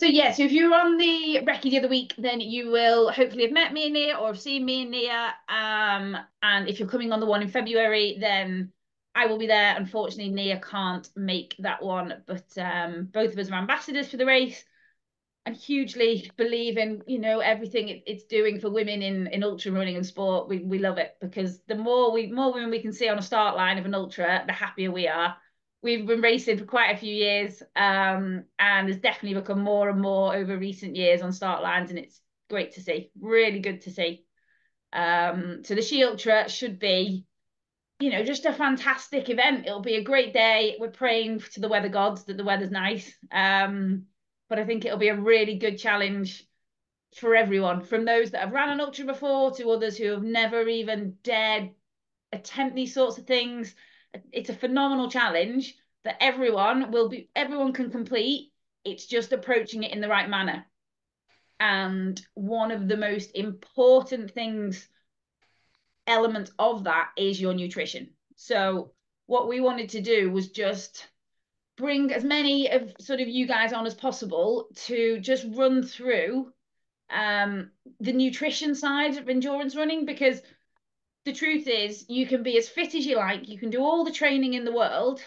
So yeah, so if you were on the recce the other week, then you will hopefully have met me and Nia or have seen me and Nia. Um, and if you're coming on the one in February, then I will be there. Unfortunately, Nia can't make that one, but um, both of us are ambassadors for the race and hugely believe in you know everything it, it's doing for women in in ultra running and sport. We we love it because the more we more women we can see on a start line of an ultra, the happier we are we've been racing for quite a few years um, and has definitely become more and more over recent years on start lines and it's great to see really good to see. Um, so the She Ultra should be you know just a fantastic event. It'll be a great day. We're praying to the weather gods that the weather's nice. Um, but I think it'll be a really good challenge for everyone from those that have ran an ultra before to others who have never even dared attempt these sorts of things it's a phenomenal challenge that everyone will be everyone can complete. It's just approaching it in the right manner. And one of the most important things element of that is your nutrition. So what we wanted to do was just bring as many of sort of you guys on as possible to just run through um, the nutrition side of endurance running because the truth is you can be as fit as you like you can do all the training in the world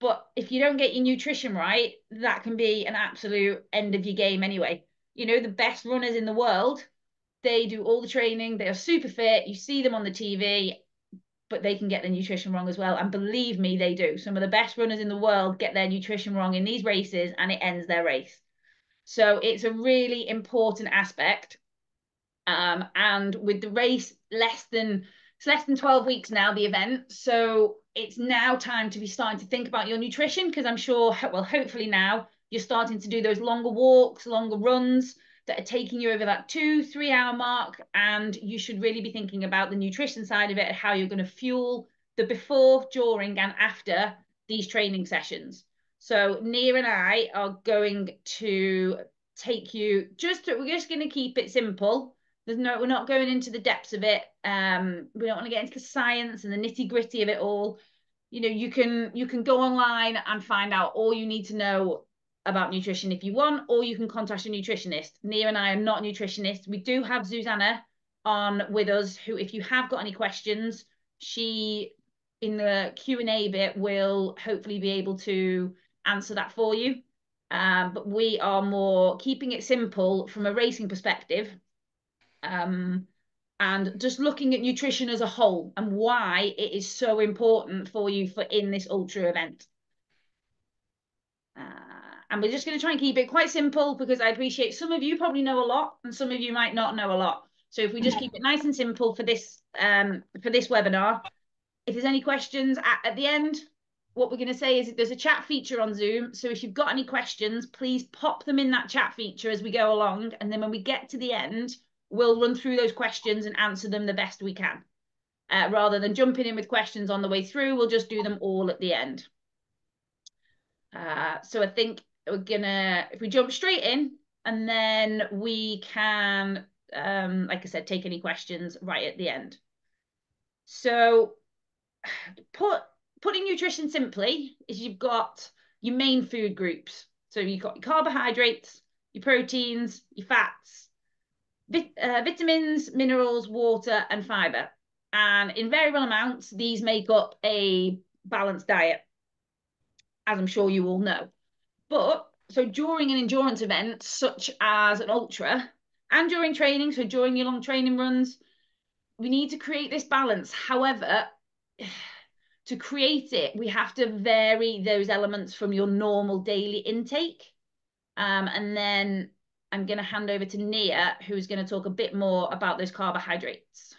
but if you don't get your nutrition right that can be an absolute end of your game anyway. You know the best runners in the world they do all the training they are super fit you see them on the tv but they can get their nutrition wrong as well. And believe me they do. Some of the best runners in the world get their nutrition wrong in these races and it ends their race. So it's a really important aspect um, and with the race less than it's less than 12 weeks now, the event. So it's now time to be starting to think about your nutrition because I'm sure, well, hopefully now you're starting to do those longer walks, longer runs that are taking you over that two, three hour mark. And you should really be thinking about the nutrition side of it and how you're going to fuel the before, during, and after these training sessions. So Nia and I are going to take you just, we're just going to keep it simple there's no, we're not going into the depths of it. Um, we don't want to get into the science and the nitty gritty of it all. You know, you can you can go online and find out all you need to know about nutrition if you want, or you can contact a nutritionist. Nia and I are not nutritionists. We do have Susanna on with us, who, if you have got any questions, she in the Q and A bit will hopefully be able to answer that for you. Um, but we are more keeping it simple from a racing perspective um, and just looking at nutrition as a whole and why it is so important for you for in this ultra event. Uh, and we're just going to try and keep it quite simple because I appreciate some of you probably know a lot and some of you might not know a lot. So if we just keep it nice and simple for this um, for this webinar, if there's any questions at, at the end, what we're going to say is there's a chat feature on Zoom. So if you've got any questions, please pop them in that chat feature as we go along. And then when we get to the end, we'll run through those questions and answer them the best we can. Uh, rather than jumping in with questions on the way through, we'll just do them all at the end. Uh, so I think we're gonna, if we jump straight in, and then we can, um, like I said, take any questions right at the end. So put putting nutrition simply is you've got your main food groups. So you've got your carbohydrates, your proteins, your fats, vit uh, vitamins, minerals, water, and fiber. And in variable amounts, these make up a balanced diet, as I'm sure you all know. But so during an endurance event, such as an ultra, and during training, so during your long training runs, we need to create this balance. However, to create it, we have to vary those elements from your normal daily intake. Um, and then I'm going to hand over to Nia, who's going to talk a bit more about those carbohydrates.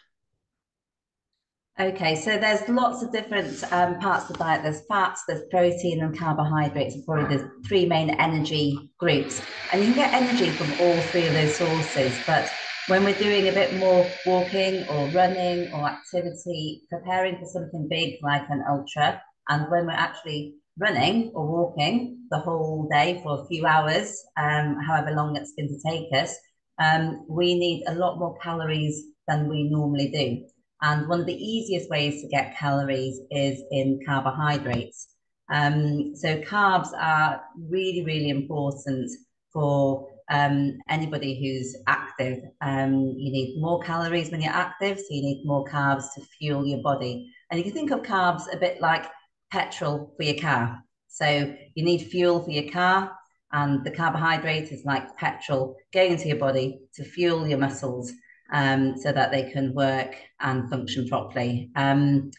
Okay, so there's lots of different um, parts of the diet. There's fats, there's protein and carbohydrates. Probably the three main energy groups. And you can get energy from all three of those sources. But when we're doing a bit more walking or running or activity, preparing for something big like an ultra, and when we're actually running or walking the whole day for a few hours, um, however long it's going to take us, um, we need a lot more calories than we normally do. And one of the easiest ways to get calories is in carbohydrates. Um, so carbs are really, really important for um, anybody who's active. Um, you need more calories when you're active, so you need more carbs to fuel your body. And you can think of carbs a bit like petrol for your car. So you need fuel for your car, and the carbohydrate is like petrol going into your body to fuel your muscles um, so that they can work and function properly. Um,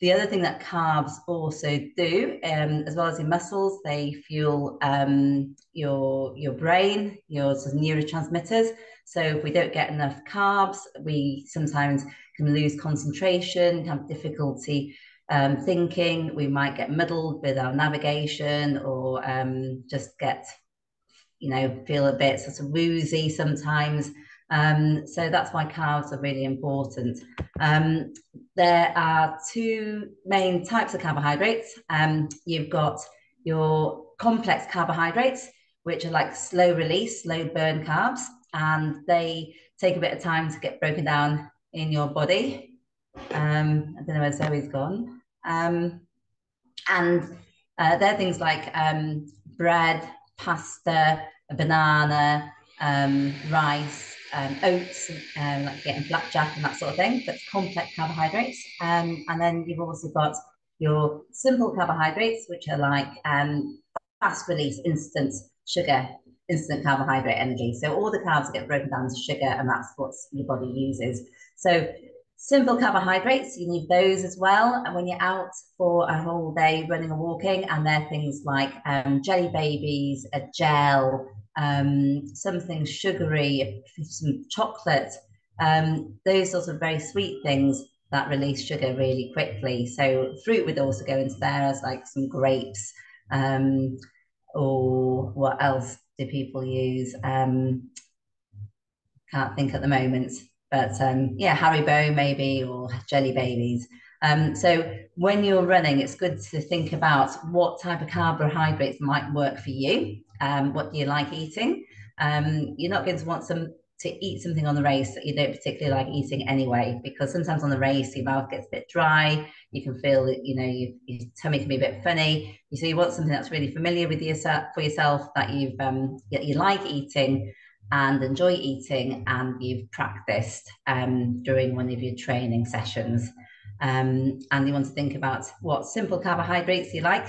the other thing that carbs also do, um, as well as your muscles, they fuel um, your your brain, your sort of neurotransmitters. So if we don't get enough carbs, we sometimes can lose concentration, have difficulty um, thinking. We might get muddled with our navigation, or um, just get, you know, feel a bit sort of woozy sometimes. Um, so that's why carbs are really important. Um, there are two main types of carbohydrates. Um, you've got your complex carbohydrates, which are like slow release, slow burn carbs, and they take a bit of time to get broken down in your body. Um, I don't know where Zoe's gone. Um, and uh, they're things like um, bread, pasta, banana, rice, um, oats, um, like getting flapjack and that sort of thing. That's complex carbohydrates. Um, and then you've also got your simple carbohydrates, which are like um, fast release, instant sugar, instant carbohydrate energy. So all the carbs get broken down to sugar, and that's what your body uses. So simple carbohydrates, you need those as well. And when you're out for a whole day running or walking, and they're things like um, jelly babies, a gel, um, something sugary, some chocolate, um, those sorts of very sweet things that release sugar really quickly. So fruit would also go into there as like some grapes, um, or what else do people use? Um, can't think at the moment, but um, yeah, Haribo maybe or jelly babies. Um, so when you're running, it's good to think about what type of carbohydrates might work for you. Um, what do you like eating? Um, you're not going to want some to eat something on the race that you don't particularly like eating anyway, because sometimes on the race your mouth gets a bit dry. You can feel that you know you, your tummy can be a bit funny. So you want something that's really familiar with yourself for yourself that you've um, that you like eating and enjoy eating, and you've practiced um, during one of your training sessions. Um, and you want to think about what simple carbohydrates you like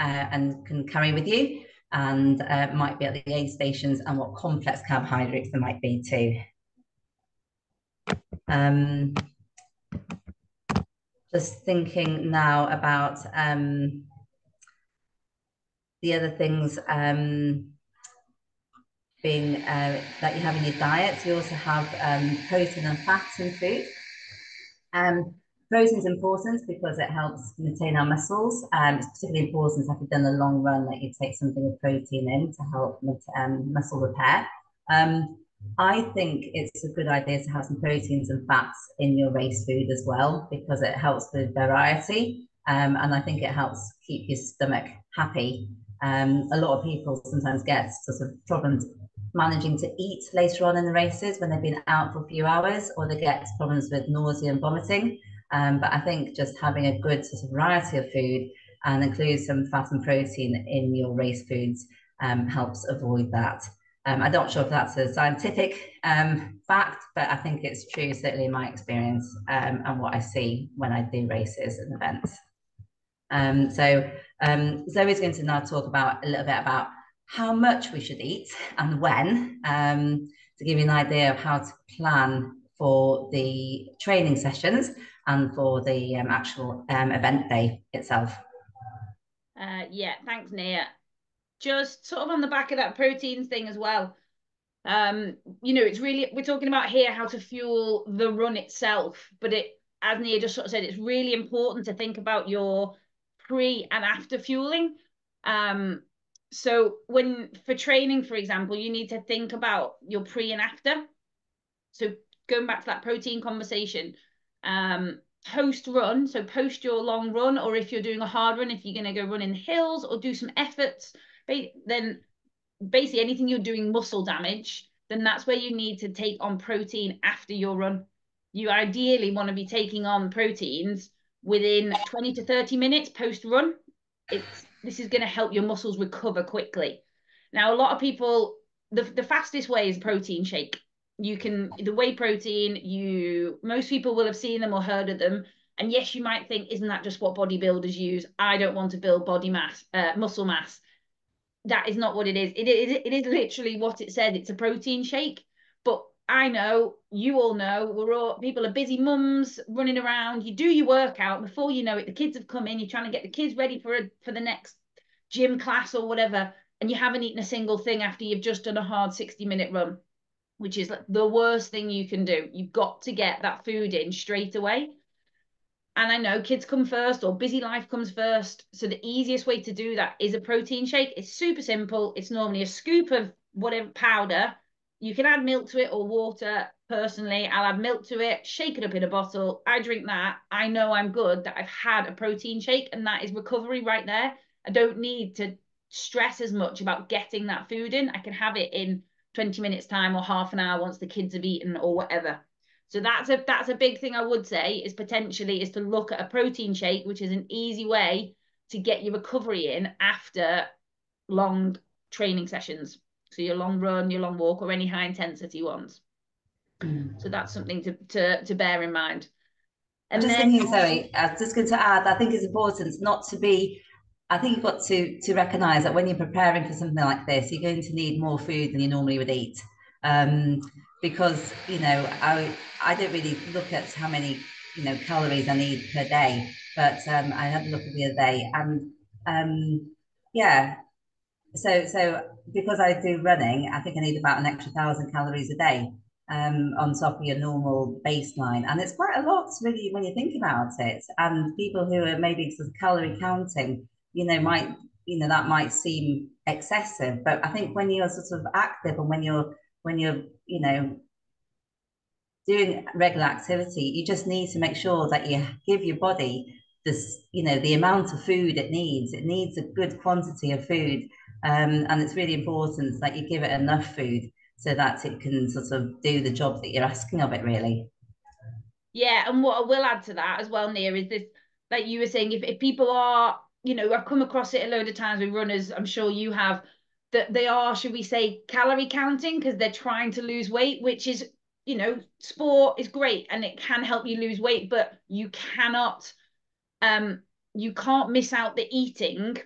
uh, and can carry with you and uh, might be at the aid stations and what complex carbohydrates there might be too. Um, just thinking now about um, the other things um, being uh, that you have in your diet. You also have um, protein and fats in food. Um, Protein is important because it helps maintain our muscles. Um, it's particularly important if you've done a long run that you take something with protein in to help um, muscle repair. Um, I think it's a good idea to have some proteins and fats in your race food as well because it helps with variety um, and I think it helps keep your stomach happy. Um, a lot of people sometimes get sort of problems managing to eat later on in the races when they've been out for a few hours or they get problems with nausea and vomiting. Um, but I think just having a good sort of variety of food and include some fat and protein in your race foods um, helps avoid that. Um, I'm not sure if that's a scientific um, fact, but I think it's true, certainly in my experience um, and what I see when I do races and events. Um, so um, Zoe's going to now talk about a little bit about how much we should eat and when um, to give you an idea of how to plan for the training sessions and for the um, actual um, event day itself. Uh, yeah, thanks, Nia. Just sort of on the back of that proteins thing as well. Um, you know, it's really we're talking about here how to fuel the run itself, but it, as Nia just sort of said, it's really important to think about your pre and after fueling. Um, so when for training, for example, you need to think about your pre and after. So going back to that protein conversation, um, post run, so post your long run, or if you're doing a hard run, if you're going to go run in the hills or do some efforts, then basically anything you're doing muscle damage, then that's where you need to take on protein after your run. You ideally want to be taking on proteins within 20 to 30 minutes post run. It's this is going to help your muscles recover quickly. Now, a lot of people the, the fastest way is protein shake. You can the whey protein, you most people will have seen them or heard of them. And yes, you might think, isn't that just what bodybuilders use? I don't want to build body mass, uh, muscle mass. That is not what it is. It is it is literally what it said. It's a protein shake. I know, you all know, we're all people are busy mums running around. You do your workout before you know it. The kids have come in. You're trying to get the kids ready for a, for the next gym class or whatever, and you haven't eaten a single thing after you've just done a hard 60 minute run, which is the worst thing you can do. You've got to get that food in straight away. And I know kids come first or busy life comes first. So the easiest way to do that is a protein shake. It's super simple. It's normally a scoop of whatever powder you can add milk to it or water. Personally, I'll add milk to it, shake it up in a bottle. I drink that. I know I'm good that I've had a protein shake and that is recovery right there. I don't need to stress as much about getting that food in. I can have it in 20 minutes time or half an hour once the kids have eaten or whatever. So that's a that's a big thing I would say is potentially is to look at a protein shake, which is an easy way to get your recovery in after long training sessions. So your long run, your long walk, or any high intensity ones. Mm. So that's something to, to, to bear in mind. And just then, thinking, sorry, I was just going to add, I think it's important not to be, I think you've got to, to recognize that when you're preparing for something like this, you're going to need more food than you normally would eat. Um, because, you know, I, I don't really look at how many, you know, calories I need per day, but um, I had a look at the other day and um, yeah, so so because I do running, I think I need about an extra thousand calories a day um, on top of your normal baseline, and it's quite a lot really when you think about it. And people who are maybe sort of calorie counting, you know, might you know that might seem excessive, but I think when you're sort of active and when you're when you're you know doing regular activity, you just need to make sure that you give your body this, you know, the amount of food it needs. It needs a good quantity of food um, and it's really important that you give it enough food so that it can sort of do the job that you're asking of it, really. Yeah, and what I will add to that as well, Nia, is this that you were saying if, if people are, you know, I've come across it a load of times with runners, I'm sure you have, that they are, should we say, calorie counting because they're trying to lose weight, which is, you know, sport is great and it can help you lose weight, but you cannot um you can't miss out the eating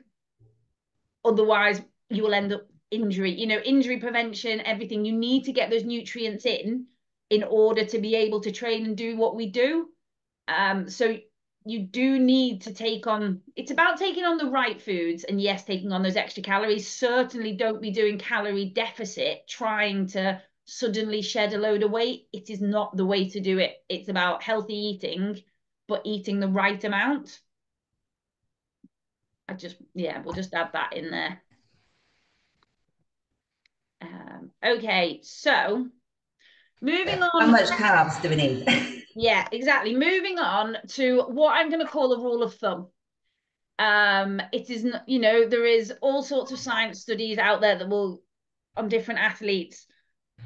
Otherwise, you will end up injury. You know, injury prevention, everything. You need to get those nutrients in in order to be able to train and do what we do. Um, so you do need to take on it's about taking on the right foods and yes taking on those extra calories certainly don't be doing calorie deficit trying to suddenly shed a load of weight it is not the way to do it it's about healthy eating but eating the right amount I just, yeah, we'll just add that in there. Um, okay, so moving on. How much carbs do we need? yeah, exactly. Moving on to what I'm going to call a rule of thumb. Um, it is, not you know, there is all sorts of science studies out there that will on different athletes,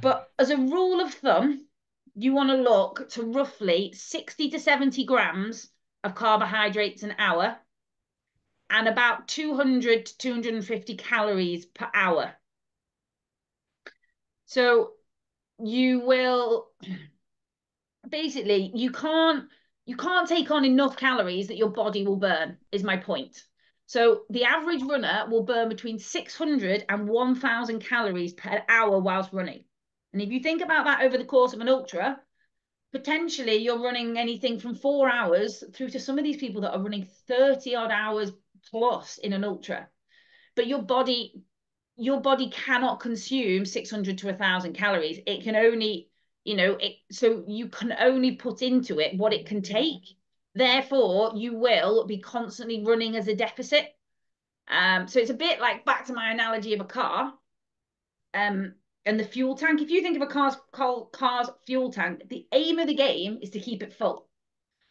but as a rule of thumb, you want to look to roughly 60 to 70 grams of carbohydrates an hour and about 200 to 250 calories per hour. So you will basically you can't you can't take on enough calories that your body will burn is my point. So the average runner will burn between 600 and 1000 calories per hour whilst running. And if you think about that over the course of an ultra, potentially you're running anything from 4 hours through to some of these people that are running 30 odd hours plus in an ultra. But your body your body cannot consume 600 to 1000 calories. It can only you know it so you can only put into it what it can take. Therefore you will be constantly running as a deficit. Um so it's a bit like back to my analogy of a car. Um and the fuel tank if you think of a car's car's fuel tank the aim of the game is to keep it full.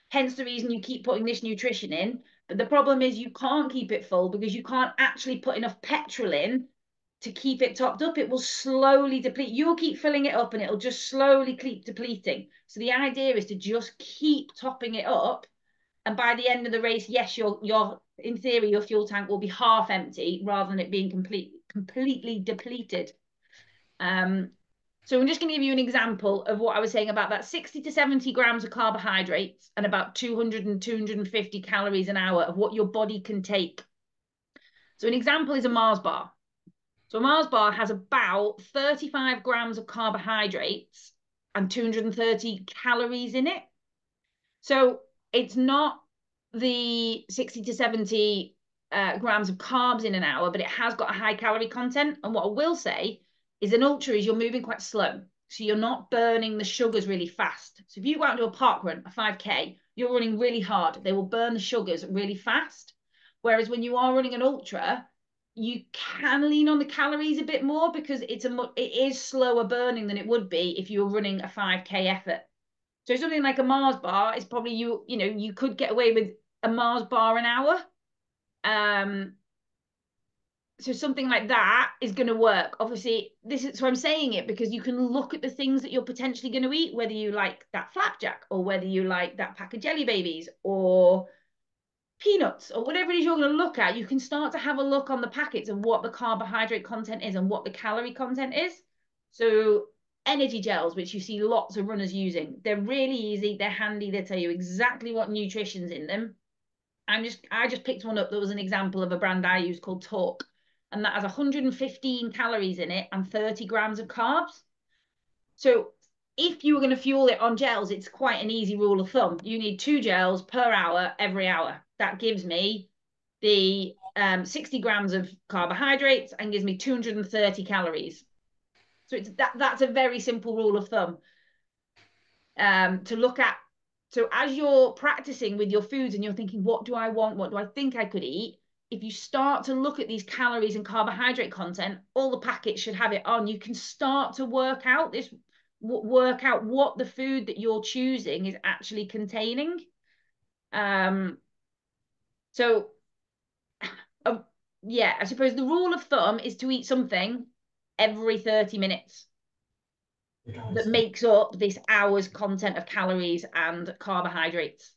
Hence the reason you keep putting this nutrition in the problem is you can't keep it full because you can't actually put enough petrol in to keep it topped up. It will slowly deplete. You'll keep filling it up and it'll just slowly keep depleting. So the idea is to just keep topping it up. And by the end of the race, yes, your your in theory, your fuel tank will be half empty rather than it being complete completely depleted. Um, so I'm just going to give you an example of what I was saying about that 60 to 70 grams of carbohydrates and about 200 and 250 calories an hour of what your body can take. So an example is a Mars bar. So a Mars bar has about 35 grams of carbohydrates and 230 calories in it. So it's not the 60 to 70 uh, grams of carbs in an hour, but it has got a high calorie content. And what I will say is an ultra is you're moving quite slow. So you're not burning the sugars really fast. So if you go out and do a park run, a 5K, you're running really hard. They will burn the sugars really fast. Whereas when you are running an ultra, you can lean on the calories a bit more because it's a it is slower burning than it would be if you were running a 5k effort. So something like a Mars bar is probably you you know you could get away with a Mars bar an hour. Um, so something like that is going to work. Obviously, this is so I'm saying it because you can look at the things that you're potentially going to eat, whether you like that flapjack or whether you like that pack of jelly babies or peanuts or whatever it is you're going to look at. You can start to have a look on the packets of what the carbohydrate content is and what the calorie content is. So energy gels, which you see lots of runners using, they're really easy. They're handy. They tell you exactly what nutrition's in them. I'm just I just picked one up that was an example of a brand I use called Torq and that has 115 calories in it and 30 grams of carbs. So if you were going to fuel it on gels, it's quite an easy rule of thumb. You need two gels per hour every hour. That gives me the um, 60 grams of carbohydrates and gives me 230 calories. So it's that that's a very simple rule of thumb um, to look at. So as you're practicing with your foods and you're thinking, what do I want? What do I think I could eat? If you start to look at these calories and carbohydrate content, all the packets should have it on. You can start to work out this, work out what the food that you're choosing is actually containing. Um, so, uh, yeah, I suppose the rule of thumb is to eat something every 30 minutes that makes up this hour's content of calories and carbohydrates.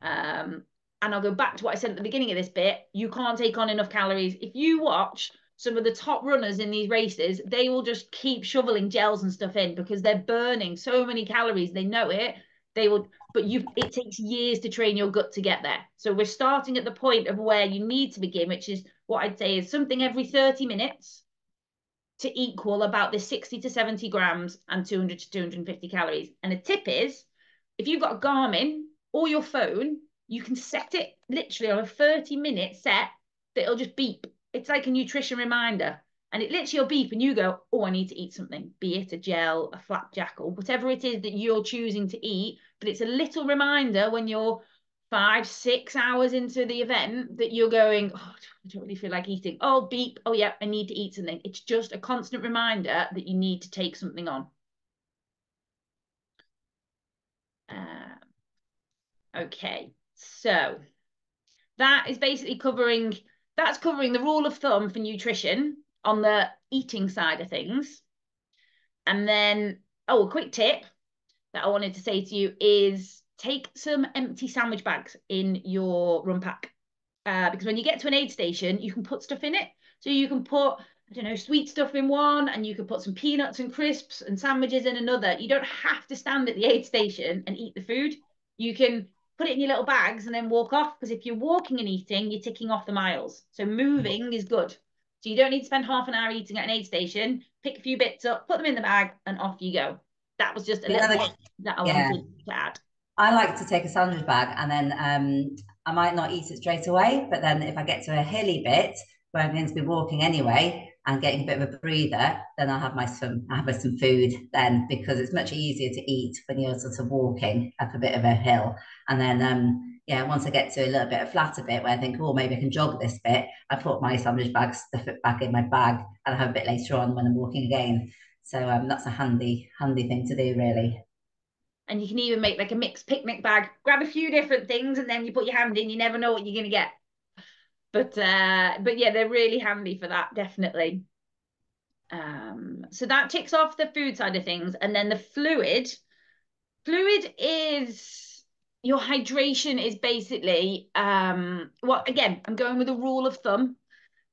Um, and I'll go back to what I said at the beginning of this bit, you can't take on enough calories. If you watch some of the top runners in these races, they will just keep shoveling gels and stuff in because they're burning so many calories. They know it. They will, but you it takes years to train your gut to get there. So we're starting at the point of where you need to begin, which is what I'd say is something every 30 minutes to equal about the 60 to 70 grams and 200 to 250 calories. And a tip is if you've got a Garmin or your phone, you can set it literally on a 30 minute set that it'll just beep. It's like a nutrition reminder. And it literally will beep and you go, oh, I need to eat something, be it a gel, a flapjack, or whatever it is that you're choosing to eat. But it's a little reminder when you're five, six hours into the event that you're going, oh, I don't really feel like eating. Oh, beep. Oh, yeah, I need to eat something. It's just a constant reminder that you need to take something on. Uh, okay. So that is basically covering that's covering the rule of thumb for nutrition on the eating side of things. And then, oh, a quick tip that I wanted to say to you is take some empty sandwich bags in your run pack. Uh, because when you get to an aid station, you can put stuff in it. So you can put, I don't know, sweet stuff in one, and you can put some peanuts and crisps and sandwiches in another. You don't have to stand at the aid station and eat the food. You can put it in your little bags and then walk off. Because if you're walking and eating, you're ticking off the miles. So moving is good. So you don't need to spend half an hour eating at an aid station. Pick a few bits up, put them in the bag, and off you go. That was just a little bit that I yeah. wanted to add. I like to take a sandwich bag and then um, I might not eat it straight away, but then if I get to a hilly bit where I'm going to be walking anyway, and getting a bit of a breather, then I'll have my some I have some food then because it's much easier to eat when you're sort of walking up a bit of a hill. And then um yeah, once I get to a little bit of flatter bit where I think, oh, maybe I can jog this bit, I put my sandwich bag, stuff it back in my bag, and I have a bit later on when I'm walking again. So um, that's a handy, handy thing to do, really. And you can even make like a mixed picnic bag, grab a few different things, and then you put your hand in. You never know what you're going to get but uh but yeah they're really handy for that definitely um so that ticks off the food side of things and then the fluid fluid is your hydration is basically um well again i'm going with a rule of thumb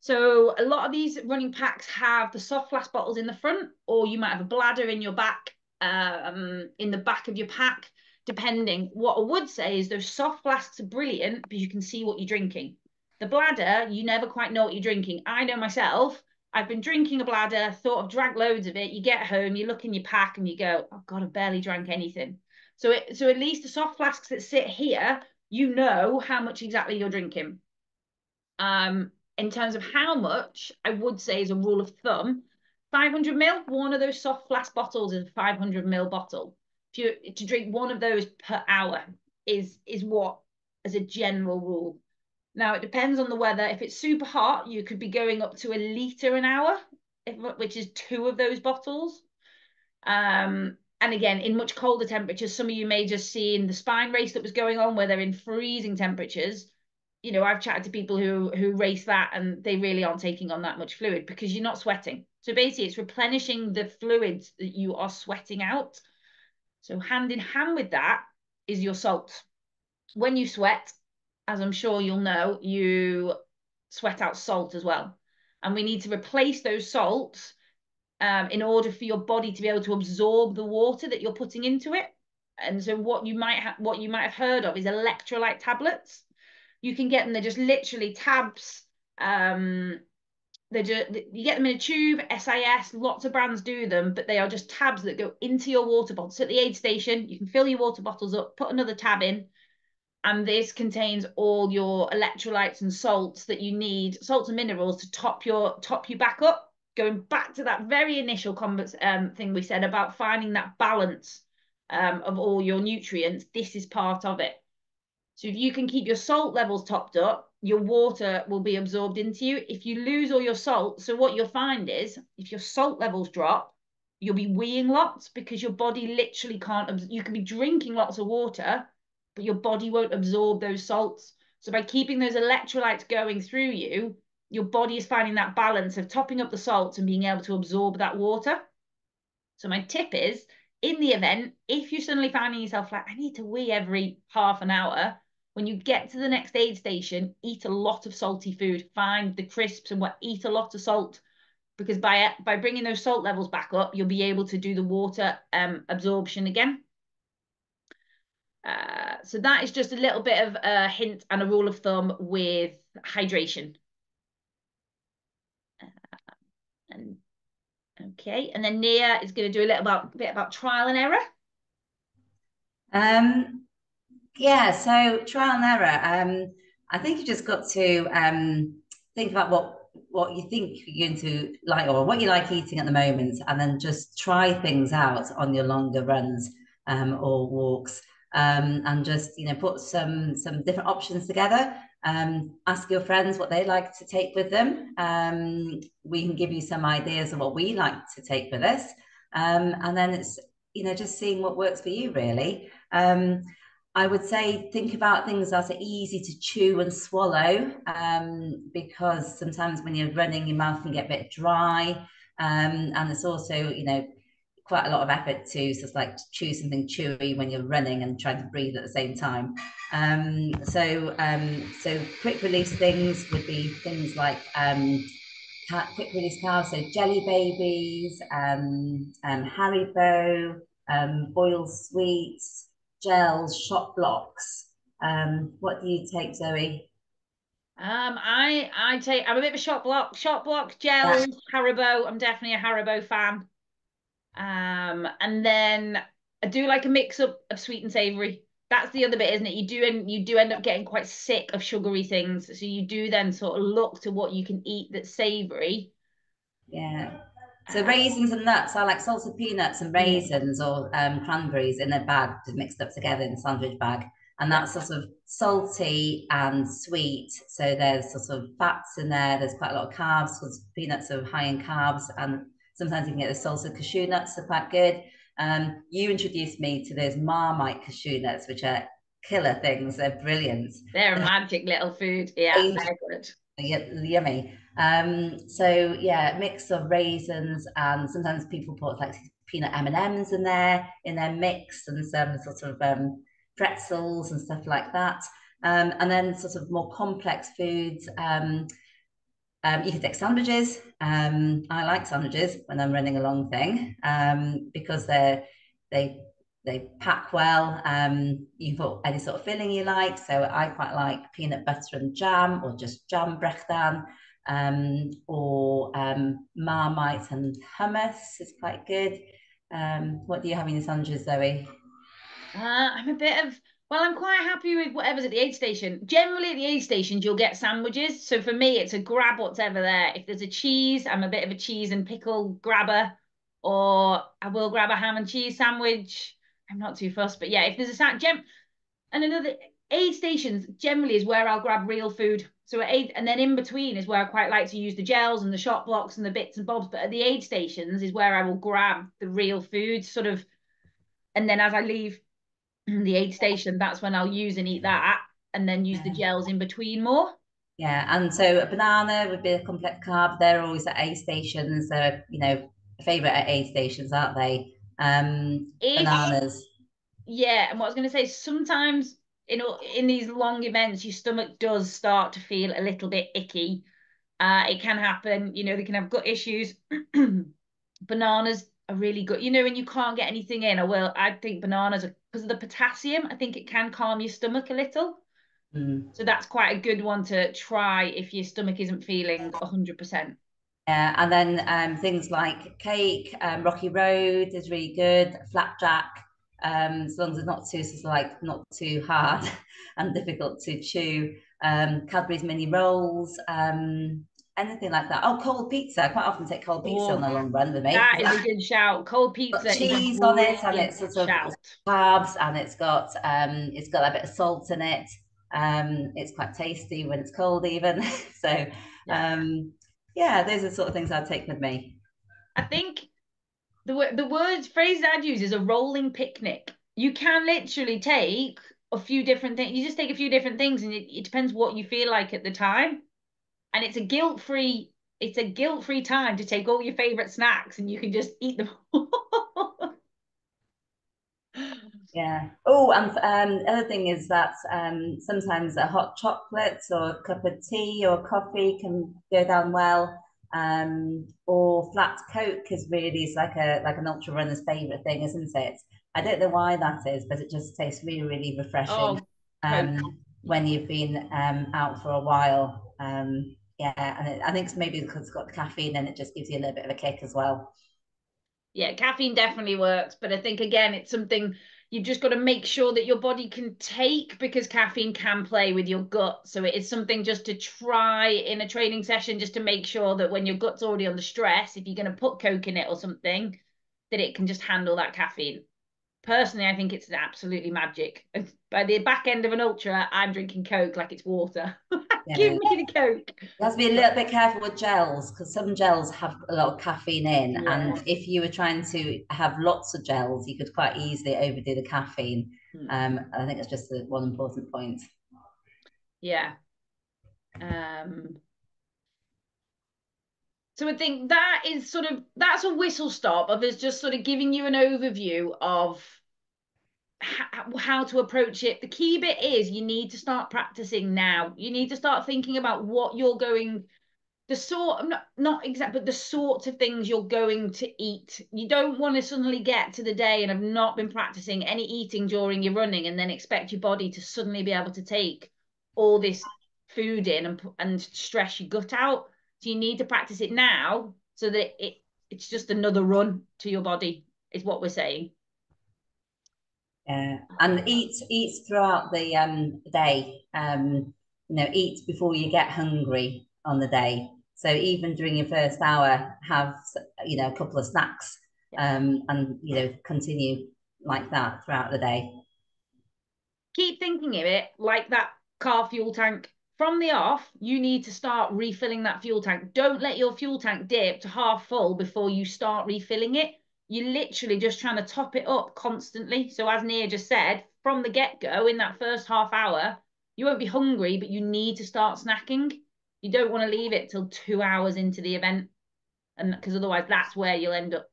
So a lot of these running packs have the soft flask bottles in the front, or you might have a bladder in your back, um, in the back of your pack, depending. What I would say is those soft flasks are brilliant because you can see what you're drinking. The bladder, you never quite know what you're drinking. I know myself, I've been drinking a bladder, thought I've drank loads of it. You get home, you look in your pack and you go, oh God, I've barely drank anything. So, it, so at least the soft flasks that sit here, you know how much exactly you're drinking. Um, in terms of how much, I would say as a rule of thumb, 500 mil, one of those soft flask bottles is a 500 mil bottle. If you to drink one of those per hour is is what as a general rule now it depends on the weather. If it's super hot, you could be going up to a liter an hour, which is two of those bottles. Um, and again, in much colder temperatures, some of you may just see in the spine race that was going on where they're in freezing temperatures. You know, I've chatted to people who who race that and they really aren't taking on that much fluid because you're not sweating. So basically, it's replenishing the fluids that you are sweating out. So hand in hand with that is your salt. When you sweat, as I'm sure you'll know, you sweat out salt as well. And we need to replace those salts um, in order for your body to be able to absorb the water that you're putting into it. And so what you might have what you might have heard of is electrolyte tablets. You can get them, they're just literally tabs. Um, they you get them in a tube, SIS, lots of brands do them, but they are just tabs that go into your water bottle. So at the aid station, you can fill your water bottles up, put another tab in, and this contains all your electrolytes and salts that you need, salts and minerals to top your top you back up. Going back to that very initial um, thing we said about finding that balance um, of all your nutrients, this is part of it. So if you can keep your salt levels topped up, your water will be absorbed into you. If you lose all your salt, so what you'll find is if your salt levels drop, you'll be weeing lots because your body literally can't. You can be drinking lots of water, but your body won't absorb those salts. So by keeping those electrolytes going through you, your body is finding that balance of topping up the salts and being able to absorb that water. So my tip is in the event, if you're suddenly finding yourself like, I need to wee every half an hour, when you get to the next aid station, eat a lot of salty food. Find the crisps and what eat a lot of salt because by by bringing those salt levels back up, you'll be able to do the water um, absorption again. Uh, so that is just a little bit of a hint and a rule of thumb with hydration. Uh, and okay, and then Nia is going to do a little about, bit about trial and error. Um, yeah, so trial and error. Um, I think you just got to um, think about what what you think you're going to like or what you like eating at the moment, and then just try things out on your longer runs um, or walks um, and just you know put some some different options together. Um, ask your friends what they like to take with them. Um, we can give you some ideas of what we like to take with us, um, and then it's you know just seeing what works for you really. Um, I would say think about things that are easy to chew and swallow um, because sometimes when you're running, your mouth can get a bit dry. And it's also, you know, quite a lot of effort to just like choose something chewy when you're running and trying to breathe at the same time. Um, so um, so quick release things would be things like um, quick release carbs, so jelly babies, um, um, Haribo, um, boiled sweets, gels, shot blocks. Um, what do you take, Zoe? Um, I I take I'm a bit of a shot block, shot block, gels, yeah. Haribo. I'm definitely a Haribo fan. Um, and then I do like a mix up of sweet and savory. That's the other bit, isn't it? You do and you do end up getting quite sick of sugary things. So you do then sort of look to what you can eat that's savory. Yeah. So raisins and nuts, I like salted peanuts and raisins or um, cranberries in a bag, mixed up together in a sandwich bag. And that's sort of salty and sweet. So there's sort of fats in there. There's quite a lot of carbs because peanuts are high in carbs and Sometimes you can get the salsa cashew nuts, they're quite good. Um, you introduced me to those Marmite cashew nuts, which are killer things. They're brilliant. They're a magic little food. Yeah, very good. Yummy. Um, so yeah, mix of raisins and sometimes people put like peanut M and M's in there in their mix and some sort of um, pretzels and stuff like that. Um, and then sort of more complex foods. Um, Um, you can take sandwiches. Um, I like sandwiches when I'm running a long thing um, because they're they they pack well. Um, you put any sort of filling you like. So I quite like peanut butter and jam, or just jam brechdan, um, or um, marmite and hummus is quite good. What do you have in your sandwiches, Zoe? Uh, I'm a bit of well, I'm quite happy with whatever's at the aid station. Generally, at the aid stations, you'll get sandwiches. So for me, it's a grab whatever there. If there's a cheese, I'm a bit of a cheese and pickle grabber, or I will grab a ham and cheese sandwich. I'm not too fussed, but yeah, if there's a sandwich, gem- and another aid stations generally is where I'll grab real food. So aid, and then in between is where I quite like to use the gels and the shot blocks and the bits and bobs. But at the aid stations is where I will grab the real food, sort of. And then as I leave the aid station, that's when I'll use and eat that, and then use the gels in between more. Yeah, and so a banana would be a complex carb. They're always at aid stations. They're you know favorite at aid stations, aren't they? Um, if, bananas. Yeah, and what I was going to say, sometimes in in these long events, your stomach does start to feel a little bit icky. Uh, it can happen. You know, they can have gut issues. bananas are really good. You know, when you can't get anything in, or well, I think bananas are because of the potassium. I think it can calm your stomach a little. Mm. So that's quite a good one to try if your stomach isn't feeling hundred percent. Yeah, and then um, things like cake, um, Rocky Road is really good. Flapjack, um, as long as it's not too sort of like not too hard and difficult to chew. Um, Cadbury's mini rolls, um, anything like that. Oh, cold pizza. I quite often take cold pizza oh, on the long run with me. That is a good shout. Cold pizza. cheese on it, and it's sort of shout. carbs, and it's got um, it's got a bit of salt in it. Um, it's quite tasty when it's cold, even. so, yeah. um, yeah, those are the sort of things I'd take with me. I think the the word phrase I'd use is a rolling picnic. You can literally take a few different things. You just take a few different things, and it, it depends what you feel like at the time. And it's a guilt free. It's a guilt free time to take all your favorite snacks, and you can just eat them. yeah. Oh, and um, other thing is that um, sometimes a hot chocolate or a cup of tea or coffee can go down well um, or flat Coke is really is like a like an ultra runner's favorite thing, isn't it? I don't know why that is, but it just tastes really really refreshing oh, um, when you've been um, out for a while. Um, yeah, and it, I think maybe because it's got the caffeine then it just gives you a little bit of a kick as well. Yeah, caffeine definitely works, but I think again it's something you've just got to make sure that your body can take because caffeine can play with your gut. So it is something just to try in a training session, just to make sure that when your gut's already under stress, if you're going to put Coke in it or something, that it can just handle that caffeine. Personally, I think it's absolutely magic. By the back end of an ultra, I'm drinking Coke like it's water. Yeah. Give me the Coke. You have to be a little bit careful with gels because some gels have a lot of caffeine in. Yeah. And if you were trying to have lots of gels, you could quite easily overdo the caffeine. Hmm. Um, I think it's just a, one important point. Yeah. Um, so I think that is sort of that's a whistle stop of us just sort of giving you an overview of how to approach it. The key bit is you need to start practicing now. You need to start thinking about what you're going, the sort, not, not exact, but the sorts of things you're going to eat. You don't want to suddenly get to the day and have not been practicing any eating during your running and then expect your body to suddenly be able to take all this food in and, and stress your gut out. So you need to practice it now so that it it's just another run to your body, is what we're saying. Yeah, and eat eat throughout the um, day. Um, you know, eat before you get hungry on the day. So even during your first hour, have you know a couple of snacks, um, and you know continue like that throughout the day. Keep thinking of it like that car fuel tank. From the off, you need to start refilling that fuel tank. Don't let your fuel tank dip to half full before you start refilling it you're literally just trying to top it up constantly. So as Nia just said, from the get-go in that first half hour, you won't be hungry, but you need to start snacking. You don't want to leave it till two hours into the event. And because otherwise that's where you'll end up.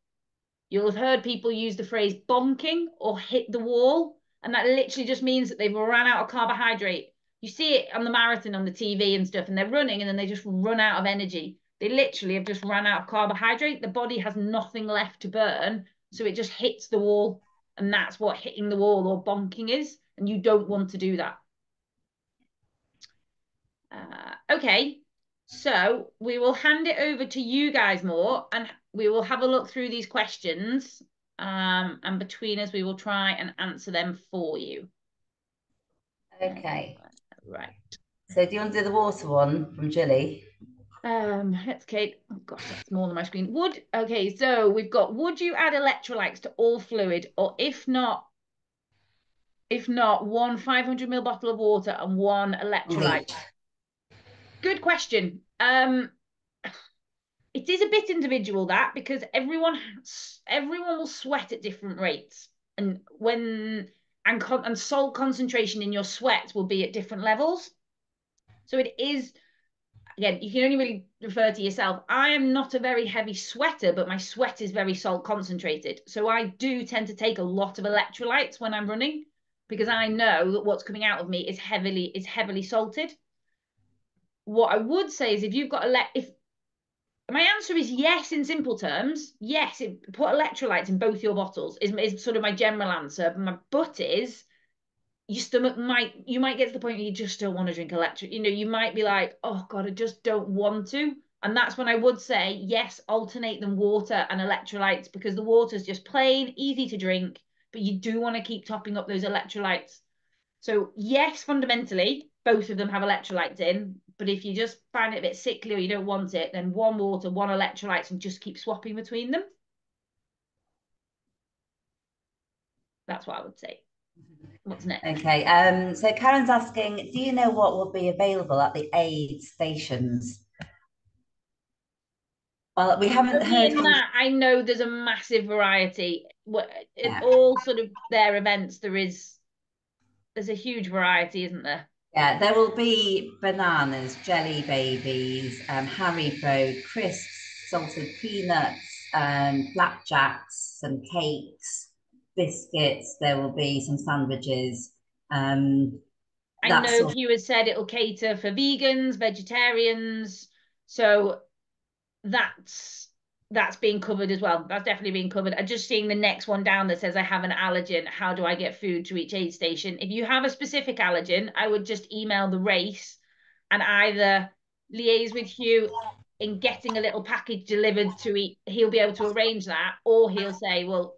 You'll have heard people use the phrase bonking or hit the wall. And that literally just means that they've run out of carbohydrate. You see it on the marathon on the TV and stuff, and they're running and then they just run out of energy. They literally have just run out of carbohydrate. The body has nothing left to burn. So it just hits the wall. And that's what hitting the wall or bonking is. And you don't want to do that. Uh, okay. So we will hand it over to you guys more and we will have a look through these questions. Um, and between us, we will try and answer them for you. Okay. Right. So do you want to do the water one from Jilly? Um, let's Kate. Oh gosh, that's more than my screen. Would okay, so we've got would you add electrolytes to all fluid, or if not, if not, one 500 ml bottle of water and one electrolyte? Good question. Um it is a bit individual that because everyone everyone will sweat at different rates. And when and, con- and salt concentration in your sweat will be at different levels. So it is, again, you can only really refer to yourself. I am not a very heavy sweater, but my sweat is very salt concentrated. So I do tend to take a lot of electrolytes when I'm running because I know that what's coming out of me is heavily is heavily salted. What I would say is if you've got a if my answer is yes in simple terms. Yes, it, put electrolytes in both your bottles is, is sort of my general answer. But my but is your stomach might you might get to the point where you just don't want to drink electric. You know, you might be like, oh God, I just don't want to. And that's when I would say, yes, alternate them water and electrolytes because the water is just plain, easy to drink, but you do want to keep topping up those electrolytes. So yes, fundamentally, both of them have electrolytes in, but if you just find it a bit sickly or you don't want it, then one water, one electrolytes, and just keep swapping between them. That's what I would say. What's next? Okay. Um, so Karen's asking, do you know what will be available at the aid stations? Well, we haven't heard. That, I know there's a massive variety. In yeah. all sort of their events, there is there's a huge variety, isn't there? Yeah, there will be bananas, jelly babies, um, Haribo, crisps, salted peanuts, um, flapjacks, some cakes, biscuits. There will be some sandwiches. Um, I know you had said it'll cater for vegans, vegetarians. So that's that's being covered as well. That's definitely being covered. I'm just seeing the next one down that says I have an allergen. How do I get food to each aid station? If you have a specific allergen, I would just email the race and either liaise with Hugh in getting a little package delivered to eat. He'll be able to arrange that, or he'll say, well,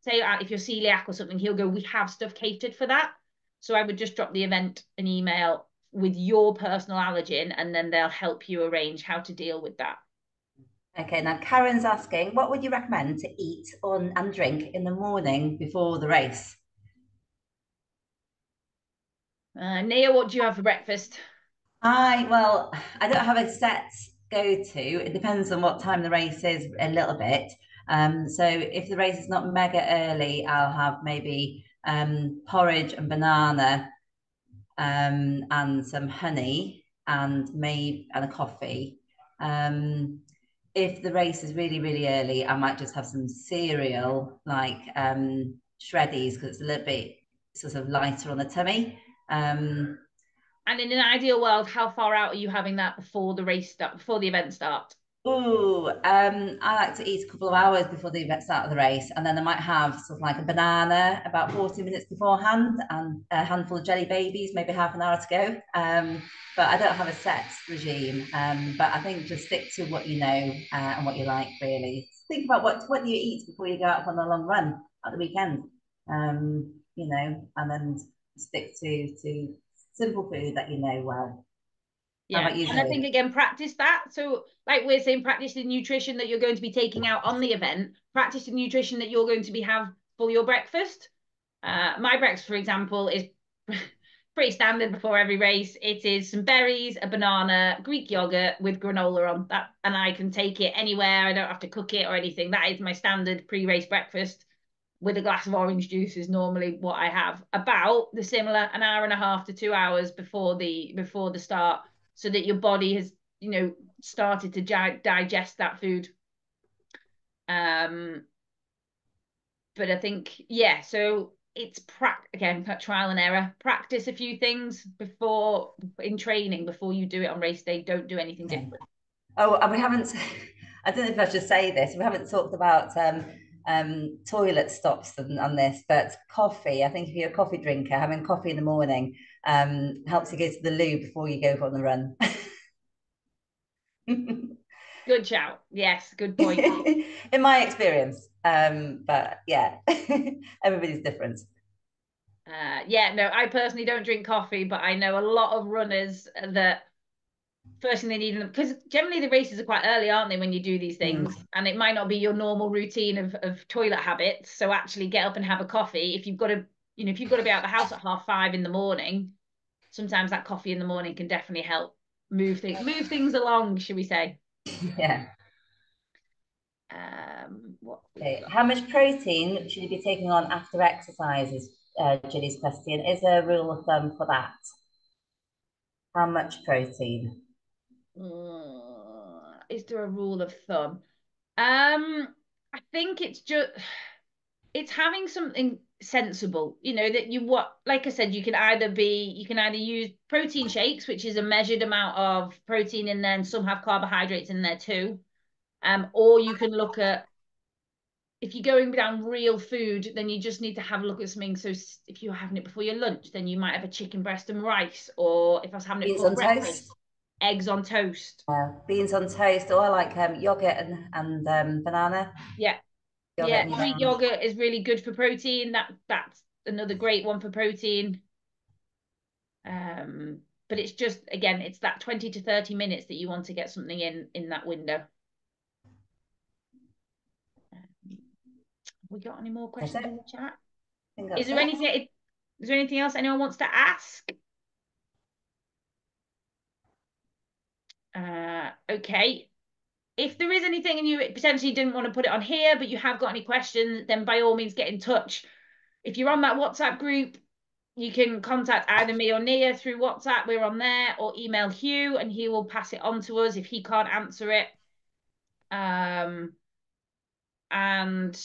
say uh, if you're celiac or something, he'll go, we have stuff catered for that. So I would just drop the event an email with your personal allergen, and then they'll help you arrange how to deal with that. Okay, now Karen's asking, what would you recommend to eat on and drink in the morning before the race? Uh, Nia, what do you have for breakfast? I well, I don't have a set go to. It depends on what time the race is a little bit. Um, so if the race is not mega early, I'll have maybe um, porridge and banana um, and some honey and maybe and a coffee. Um, if the race is really, really early, I might just have some cereal like um, shreddies because it's a little bit sort of lighter on the tummy. Um, and in an ideal world, how far out are you having that before the race start, before the event starts? Oh, um, I like to eat a couple of hours before the event start of the race, and then I might have sort of like a banana about 40 minutes beforehand and a handful of jelly babies, maybe half an hour to go. Um, but I don't have a set regime. Um, but I think just stick to what you know uh, and what you like, really. Think about what what do you eat before you go out on a long run at the weekend, um, you know, and then stick to to simple food that you know well. Yeah, and I think again, practice that. So, like we're saying, practice the nutrition that you're going to be taking out on the event. Practice the nutrition that you're going to be have for your breakfast. Uh, my breakfast, for example, is pretty standard before every race. It is some berries, a banana, Greek yogurt with granola on that, and I can take it anywhere. I don't have to cook it or anything. That is my standard pre-race breakfast. With a glass of orange juice is normally what I have. About the similar an hour and a half to two hours before the before the start so that your body has you know started to gi- digest that food um but i think yeah so it's pra- again trial and error. Practice a few things before in training before you do it on race day. Don't do anything different. Oh, and we haven't. I don't know if I should say this. We haven't talked about um, um, toilet stops on, on, this, but coffee. I think if you're a coffee drinker, having coffee in the morning um, helps you go to the loo before you go on the run. good shout. Yes, good point. in my experience, um, but yeah, everybody's different. Uh, yeah, no, I personally don't drink coffee, but I know a lot of runners that first thing they need because generally the races are quite early aren't they when you do these mm. things? Mm. and it might not be your normal routine of, of toilet habits. So actually get up and have a coffee. If you've got to you know if you've got to be out the house at half five in the morning sometimes that coffee in the morning can definitely help move things move things along should we say. Yeah. Um what okay. how much protein should you be taking on after exercises uh, Julie's question is there a rule of thumb for that? How much protein is there a rule of thumb? Um, I think it's just it's having something sensible you know that you what like i said you can either be you can either use protein shakes which is a measured amount of protein and then some have carbohydrates in there too. Um or you can look at if you're going down real food then you just need to have a look at something. So if you're having it before your lunch then you might have a chicken breast and rice or if i was having it before breakfast eggs on toast. Yeah, beans on toast. Oh, I like um, yogurt and and um, banana. Yeah, yogurt yeah. Greek yogurt is really good for protein. That that's another great one for protein. Um, but it's just again, it's that twenty to thirty minutes that you want to get something in in that window. Um, we got any more questions in the chat? Is there anything? Is there anything else anyone wants to ask? Uh, okay. If there is anything and you potentially didn't want to put it on here, but you have got any questions, then by all means get in touch. If you're on that WhatsApp group, you can contact either me or Nia through WhatsApp. We're on there, or email Hugh, and he will pass it on to us if he can't answer it. Um, and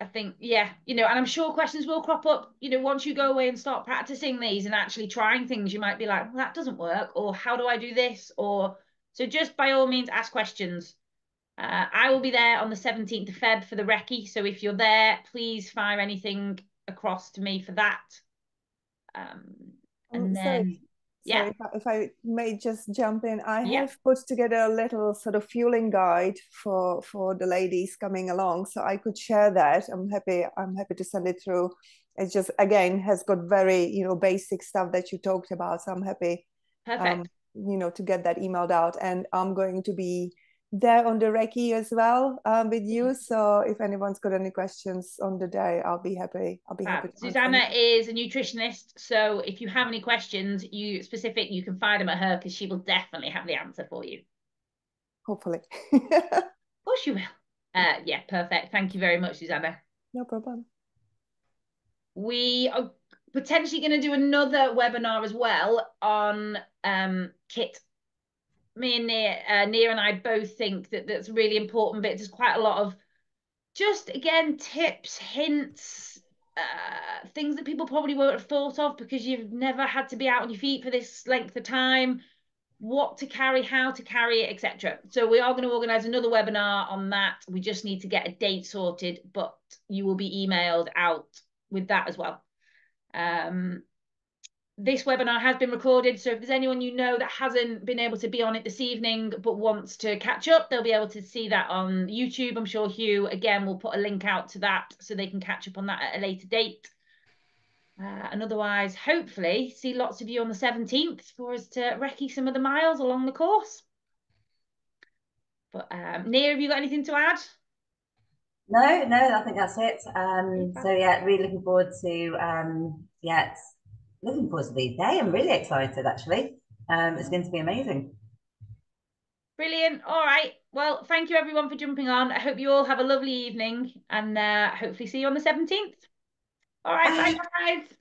I think, yeah, you know, and I'm sure questions will crop up. You know, once you go away and start practicing these and actually trying things, you might be like, well, that doesn't work, or how do I do this, or so just by all means, ask questions. Uh, I will be there on the 17th of Feb for the recce. So if you're there, please fire anything across to me for that. Um, and oh, then, sorry. yeah. Sorry, if, I, if, I, may just jump in, I yeah. have put together a little sort of fueling guide for for the ladies coming along, so I could share that. I'm happy. I'm happy to send it through. It just again has got very you know basic stuff that you talked about, so I'm happy. Perfect. Um, you know to get that emailed out. And i'm going to be there on the recce as well um, with you. So if anyone's got any questions on the day i'll be happy i'll be happy susanna is a nutritionist so if you have any questions you specific you can find them at her because she will definitely have the answer for you. Hopefully. Of course you will. Uh, yeah perfect. Thank you very much susanna. No problem. We are potentially going to do another webinar as well on um, kit. Me and Nia, uh, Nia and I both think that that's really important, but there's quite a lot of just again tips, hints, uh, things that people probably won't have thought of because you've never had to be out on your feet for this length of time what to carry, how to carry it, etc. So we are going to organise another webinar on that. We just need to get a date sorted, but you will be emailed out with that as well. Um, this webinar has been recorded, so if there's anyone you know that hasn't been able to be on it this evening but wants to catch up, they'll be able to see that on YouTube. I'm sure Hugh, again, will put a link out to that so they can catch up on that at a later date. Uh, and otherwise, hopefully, see lots of you on the 17th for us to recce some of the miles along the course. But um, Nia, have you got anything to add? No, no, I think that's it. Um, so yeah, really looking forward to um, yeah, looking forward to the day. I'm really excited actually. Um, it's going to be amazing. Brilliant. All right. Well, thank you everyone for jumping on. I hope you all have a lovely evening and uh, hopefully see you on the 17th. All right. Bye, bye guys.